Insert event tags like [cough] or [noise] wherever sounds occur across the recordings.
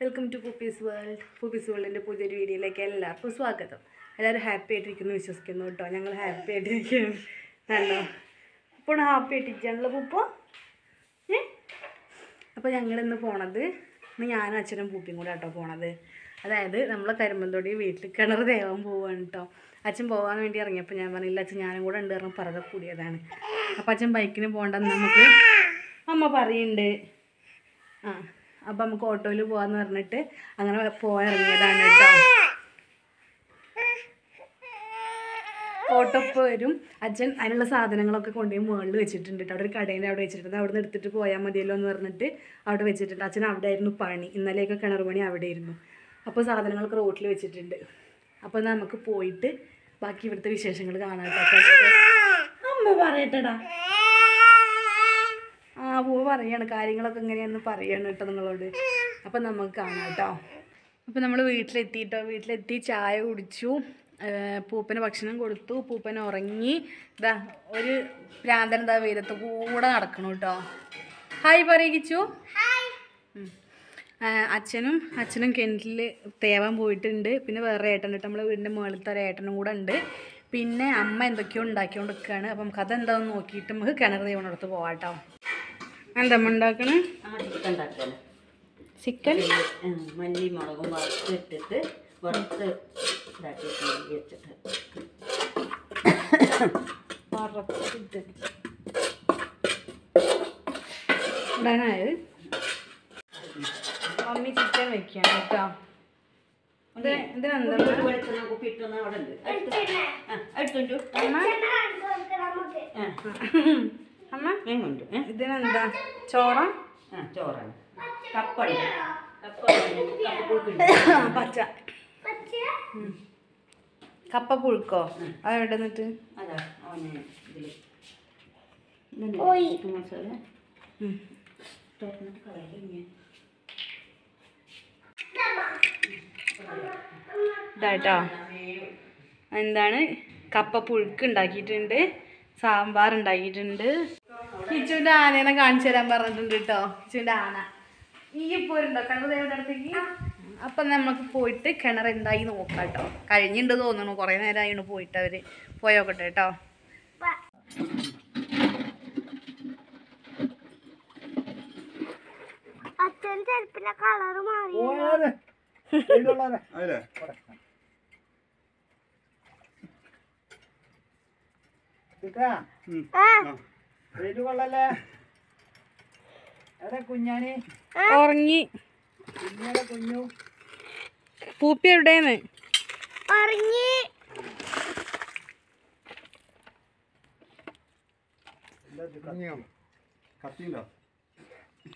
Welcome to പൂപ്പീസ് world പൂപ്പീസ് വേൾഡിന്റെ പുതിയൊരു വീഡിയോയിലേക്ക് എല്ലാവർക്കും സ്വാഗതം. എല്ലാവരും ഹാപ്പി ആയിട്ടിരിക്കുന്നു വിശ്വസിക്കുന്നു കേട്ടോ. ഞങ്ങൾ ഹാപ്പി ആയിട്ടിരിക്കുന്നു. നല്ല ഇപ്പോൾ ഹാപ്പി ആയിട്ടിരിക്കുകയാണല്ലോ പൂപ്പ? ഏ? അപ്പോൾ ഞങ്ങളിന്ന് പോണത് ഇന്ന് ഞാനും അച്ഛനും പൂപ്പിയും കൂടെ കേട്ടോ പോണത്. അതായത് നമ്മളെ കരിമ്പന്തോടി വീട്ടിൽ കിണർ ദേവം പോവാണ് കേട്ടോ അച്ഛൻ പോകാൻ വേണ്ടി ഇറങ്ങിയപ്പോൾ ഞാൻ പറഞ്ഞില്ല അച്ഛൻ ഞാനും കൂടെ ഉണ്ട് പറഞ്ഞ് പറക കൂടിയതാണ്. അപ്പോൾ അച്ഛൻ ബൈക്കിന് പോകണ്ടെന്ന് നമുക്ക് അമ്മ പറയുന്നുണ്ട് ആ. അപ്പം നമുക്ക് ഓട്ടോയിൽ പോവാന്ന് പറഞ്ഞിട്ട് അങ്ങനെ പോയിറങ്ങിയതാണ് കേട്ടോ. ഓട്ടോ വരും. അച്ഛൻ അതിനുള്ള സാധനങ്ങളൊക്കെ കൊണ്ടുപോയി മുകളിൽ വെച്ചിട്ടുണ്ട് കേട്ടോ. അവിടെ ഒരു കടേന്റെ അവിടെ വെച്ചിട്ടുണ്ട്. അവിടെ നിന്ന് എടുത്തിട്ട് പോയാൽ മതിയല്ലോ എന്ന് പറഞ്ഞിട്ട് അവിടെ വെച്ചിട്ടുണ്ട്. അച്ഛൻ അവിടെ ആയിരുന്നു പണി. ഇന്നലെയൊക്കെ കിണർ പണി അവിടെ ആയിരുന്നു. അപ്പോൾ സാധനങ്ങളൊക്കെ റോട്ടിൽ വെച്ചിട്ടുണ്ട്. അപ്പോൾ നമുക്ക് പോയിട്ട് ബാക്കി ഇവിടുത്തെ വിശേഷങ്ങൾ കാണാം കേട്ടോ. അമ്മ പറയട്ടെടാ. ആ പൂവ് പറയാണ് കാര്യങ്ങളൊക്കെ എങ്ങനെയാണെന്ന് പറയാണ് കേട്ടോ നിങ്ങളോട്. അപ്പം നമുക്ക് കാണാം കേട്ടോ. അപ്പോൾ നമ്മൾ വീട്ടിലെത്തിയിട്ടോ. വീട്ടിലെത്തി ചായ കുടിച്ചു. പൂപ്പന് ഭക്ഷണം കൊടുത്തു. പൂപ്പൻ ഉറങ്ങി. ഇതാ ഒരു പ്രാന്തൻ എന്താ വെയിലത്ത് കൂടെ നടക്കണം കേട്ടോ. ഹായ് പറയിച്ചു അച്ഛനും അച്ഛനും കിണറ്റിൽ തേവാൻ പോയിട്ടുണ്ട്. പിന്നെ വേറെ ഏട്ടൻ കേട്ടോ നമ്മളെ വീടിന്റെ മുകളിലത്തെ ഒരു ഏട്ടനും കൂടെ ഉണ്ട്. പിന്നെ അമ്മ എന്തൊക്കെയോ ഉണ്ടാക്കിക്കൊണ്ടിരിക്കുകയാണ് അപ്പം കഥ എന്താണെന്ന് നോക്കിയിട്ട് നമുക്ക് കിണർ ദൈവനടുത്ത് പോകാം കേട്ടോ. എന്താ ഉണ്ടാക്കണേ ആ ചിക്കൻ? ഉണ്ടാക്കണം ചിക്കൻ മല്ലി മുളകും വറുത്തിട്ടിട്ട് വറുത്ത് ഇതാക്കി കഴുകി വെച്ചിട്ട്. വറുത്തിട്ട് ഇടാനായത്? മമ്മി ചിക്കൻ വെക്കാം കേട്ടോ. ഇത് ഇതിനെന്താ വെളിച്ചെണ്ണ കുപ്പി ഇട്ടൊന്ന് അവിടെ ഉണ്ട്. അടുത്തുണ്ട് അമ്മ എങ്ങുണ്ട് ഇതിനെന്താ? ചോറ? ആ ചോറാണ്. കപ്പുണ്ട്. പച്ച. കപ്പ പുഴുക്കോ അതെവിടെ നിന്നിട്ട്? അതാ അവന് ഇതിൽ. തുറന്നിട്ട് കളയില്ല ഇതാട്ടോ എന്താണ്? കപ്പ പുഴുക്ക് ഉണ്ടാക്കിയിട്ടുണ്ട്. സാമ്പാർ ഉണ്ടാക്കിയിട്ടുണ്ട്. കിച്ചുവിന്റെ ആനേനെ കാണിച്ചു തരാൻ പറഞ്ഞിട്ടുണ്ട് കേട്ടോ. കിച്ചുവിന്റെ ആന. ഈ പോരുണ്ടോ കിണർ അടുത്തേക്ക് അപ്പം നമുക്ക് പോയിട്ട് കിണർ എന്തായി നോക്കാം കേട്ടോ. കഴിഞ്ഞിട്ടുണ്ട് തോന്നുന്നു. കുറേ നേരമായിരുന്നു പോയിട്ട് അവർ പോയോക്കട്ടെ കേട്ടോ. അച്ഛൻ ചെരുപ്പിന്റെ കളർ മാറി. അതിലെ കൊള്ളല്ലേ? എവിടെ ഉറങ്ങി. കുഞ്ഞാടെ കുഞ്ഞു. പൂപ്പി എവിടെയാണ്? ഉറങ്ങി.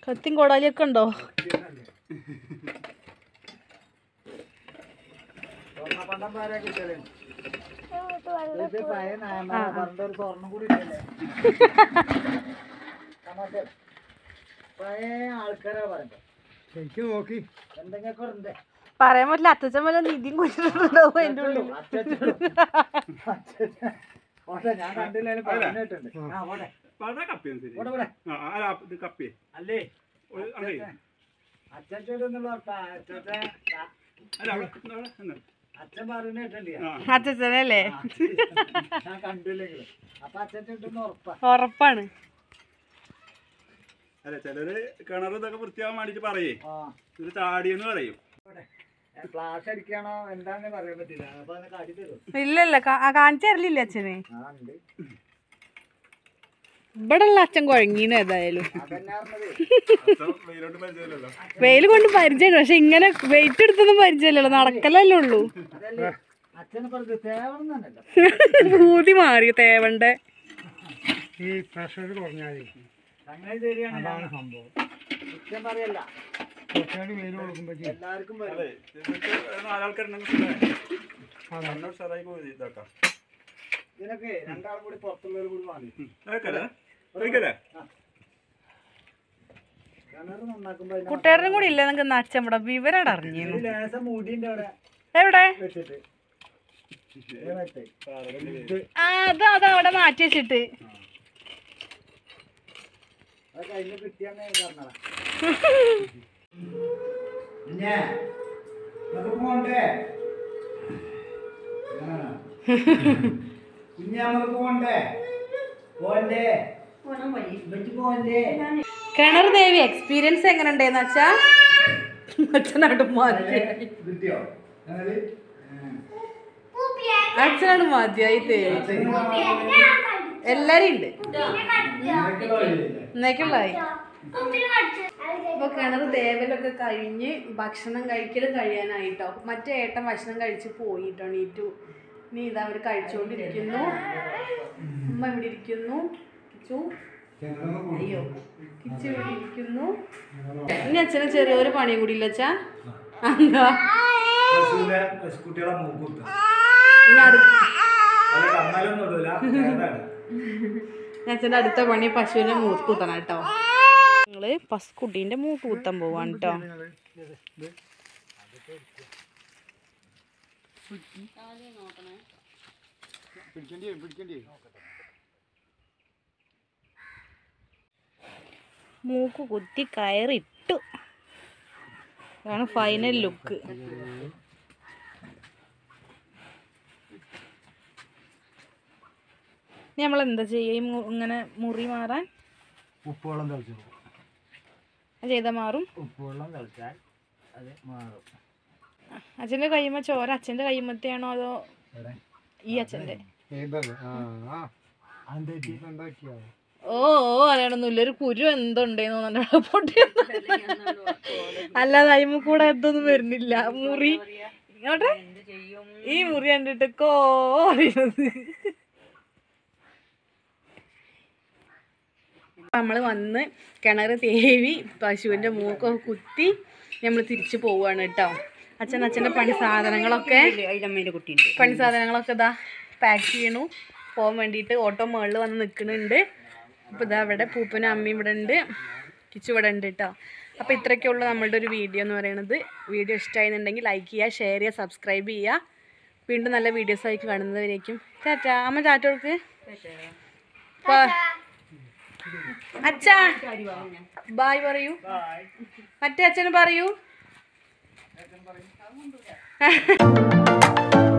കത്തിയും കോടാലിയൊക്കെ ഉണ്ടോ സ്വർണ പണ്ടം പാരാ കിട്ടൽ ഇത് പഴയ നായന്മാരെ പണ്ടൊരു സ്വർണം കൂടി ഇല്ലല്ലേ നമുക്ക് പഴയ ആൾക്കാരാ പറയുന്നത് ശരിക്കും നോക്കി എന്തെങ്കിലുമൊക്കെ ഉണ്ട് പറയാൻ പറ്റില്ല അത്തച്ഛൻ വല്ല നിധിയും കുടിച്ചിട്ടുണ്ടാവും എന്റെ ഉള്ളിൽ ഞാൻ കണ്ടില്ലാലും പറഞ്ഞിട്ടുണ്ട് വളരെ അല്ല അച്ഛൻ അച്ഛൻ അല്ല? അച്ഛൻ ആ. ഞാൻ കണ്ടില്ലെങ്കിലും. അപ്പൊ അച്ഛൻ ചുറ്റുന്ന ഉറപ്പാ. ഉറപ്പാണ്. അല്ല ചിലര് കിണർ ഇതൊക്കെ വൃത്തിയാവാൻ വേണ്ടിട്ട് പറയേ. ആ. ഇത് താടിയെന്ന് പറയും. ക്ലാസ് അടിക്കണോ? എന്താന്ന് പറയാൻ പറ്റില്ല. അപ്പൊ അത് കാട്ടി തരും ഇല്ലല്ല കാണിച്ചു തരലില്ല അച്ഛനെ? ആ ഉണ്ട്. ഇവിടെ ഉള്ള അച്ഛൻ കുഴങ്ങീന്ന് ഏതായാലും. വെയിൽ കൊണ്ട് പരിചയമില്ല പക്ഷെ ഇങ്ങനെ വെയിറ്റ് എടുത്തൊന്നും പരിചയമില്ലല്ലോ നടക്കലല്ലേ ഉള്ളൂ. ഭൂതി മാറി തേവണ്ട. ഈ പ്രഷർ കുറഞ്ഞാൽ അതാണ് സംഭവം. വെയിൽ എല്ലാവർക്കും ഇതാക്കാം ഇതിനൊക്കെ രണ്ടാളും കൂടി പുറത്തുള്ളവർ കൂടി വാങ്ങി നന്നാക്കുമ്പോ കൂടി ഇല്ല? നിങ്ങൾക്ക് അച്ഛൻ ഇവിടെ വിവരം അറിഞ്ഞിരുന്നു. ലേശം എവിടെ? ആ അത് അത് അവിടെ മാറ്റി വെച്ചിട്ട്. [laughs] കുഞ്ഞാമ്മക്ക് പോണ്ടേ? പോണ്ടേ? കിണർ ദേവി എക്സ്പീരിയൻസ് എങ്ങനെ ഉണ്ടെന്ന് വെച്ചാ? അച്ഛനാട്ട് മാറ്റി. മതിയായി തേവി എല്ലാരും ഉണ്ട്. ഇന്നേക്കുള്ളായി അപ്പൊ കിണർ ദേവലൊക്കെ കഴിഞ്ഞ് ഭക്ഷണം കഴിക്കൽ കഴിയാനായിട്ടോ? മറ്റേ ഏട്ടൻ ഭക്ഷണം കഴിച്ച് പോയിട്ടോ നീറ്റു? നീ ഇതാ അവർ കഴിച്ചുകൊണ്ടിരിക്കുന്നു ഉമ്മ ഇവിടെ ഇരിക്കുന്നു. കിച്ചു അയ്യോ കിച്ചു ഇരിക്കുന്നു. ഇനി അച്ഛന് ചെറിയൊരു പണിയും കൂടി ഇല്ല അച്ഛാ എന്താ? അടുത്ത അച്ഛന്റെ പണി പശുവിനെ മൂത്ത് കുത്തണം കേട്ടോ. ഞങ്ങൾ പശുക്കുട്ടീന്റെ മൂത്ത് കുത്താൻ പോവാണ് കേട്ടോ. പിടിക്കേണ്ടി പിടിക്കേണ്ടി മൂക്ക് കുത്തി കയറിട്ടു അതാണ് ഫൈനൽ ലുക്ക് നമ്മൾ എന്താ ചെയ്യുക ഇങ്ങനെ മുറി മാറാൻ? ഉപ്പുവെള്ളം തളിച്ചു ചെയ്താൽ മാറും? ഉപ്പുവെള്ളം തളിച്ചാൽ അത് മാറും. അച്ഛന്റെ കൈമ ചോര അച്ഛന്റെ കൈമത്തെയാണോ അതോ? ഈ അച്ഛന്റെ? ഓ ഓ ഒരു കുരു എന്തുണ്ടെന്ന് തോന്നുന്നുണ്ട്. പൊട്ടി [laughs] അല്ലാതെ അയിമ കൂടെ എന്തൊന്നും വരുന്നില്ല. മുറി. ഇങ്ങോട്ടെ. ഈ മുറി കണ്ടിട്ട് കോ അറിയണത് നമ്മൾ വന്ന് കിണർ തേവി പശുവിന്റെ മൂക്കൊക്കെ കുത്തി നമ്മൾ തിരിച്ചു പോവുകയാണ് കേട്ടോ. അച്ഛൻ അച്ഛന്റെ പണി സാധനങ്ങളൊക്കെ പണി സാധനങ്ങളൊക്കെ ഇതാ പാക്ക് ചെയ്യണു. പോകാൻ വേണ്ടിയിട്ട് ഓട്ടോ മുകളിൽ വന്ന് നിൽക്കുന്നുണ്ട് അപ്പോൾ ഇതാ ഇവിടെ പൂപ്പനും അമ്മയും ഇവിടെ ഉണ്ട്. കിച്ചു ഇവിടെ ഉണ്ട് കേട്ടോ അപ്പോൾ ഇത്രയൊക്കെ ഉള്ളു നമ്മളുടെ ഒരു വീഡിയോ എന്ന് പറയുന്നത് വീഡിയോ ഇഷ്ടമായിരുന്നുണ്ടെങ്കിൽ ലൈക്ക് ചെയ്യുക ഷെയർ ചെയ്യുക സബ്സ്ക്രൈബ് ചെയ്യുക. വീണ്ടും നല്ല വീഡിയോസ് ആയിട്ട് കാണുന്നവരേക്കും. ചാറ്റ അമ്മ ചാറ്റോൾക്ക് അച്ഛാ. ബായ് പറയൂ. മറ്റേ അച്ഛന് പറയൂ. [laughs]